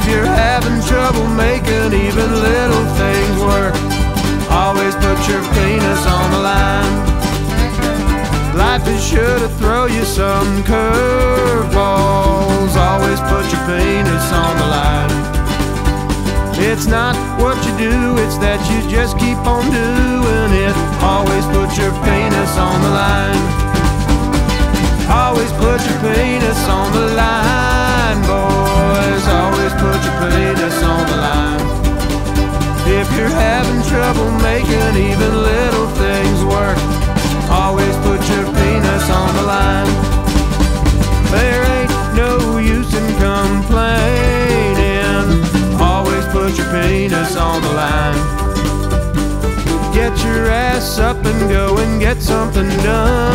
if you're having trouble making even little things work. Always put your penis on the line. Life is sure to throw you some curveballs. Always put your penis on the line. It's not what you do, it's that you just keep on doing it. Always put your penis on the line. The line. Get your ass up and go and get something done.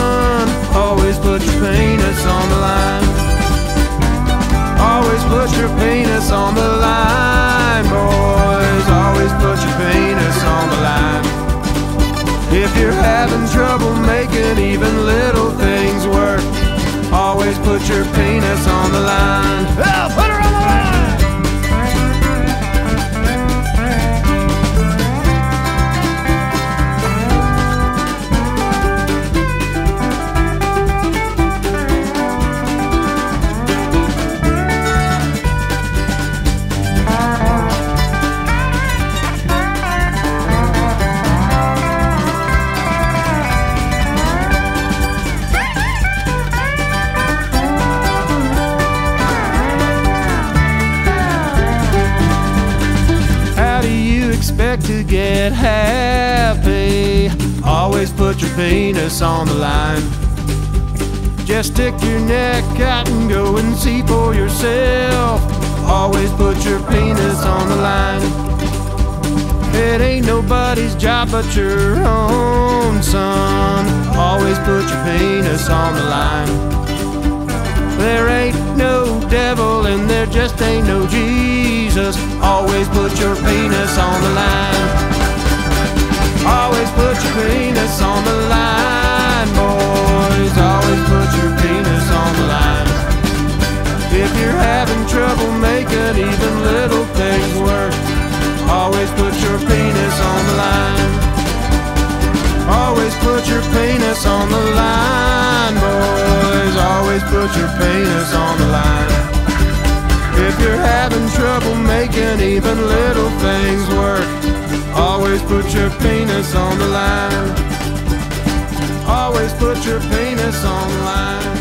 Expect to get happy? Always put your penis on the line. Just stick your neck out and go and see for yourself. Always put your penis on the line. It ain't nobody's job but your own, son. Always put your penis on the line. There ain't no devil and there just ain't no Jesus. Your penis on the line. Always put your penis on the line, boys. Always put your penis on the line. If you're having trouble making even little things work, always put your penis on the line. Always put your penis on the line, boys. Always put your penis on the line. Making even little things work, always put your penis on the line. Always put your penis on the